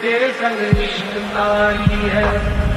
तेरे संग इश्क आई है।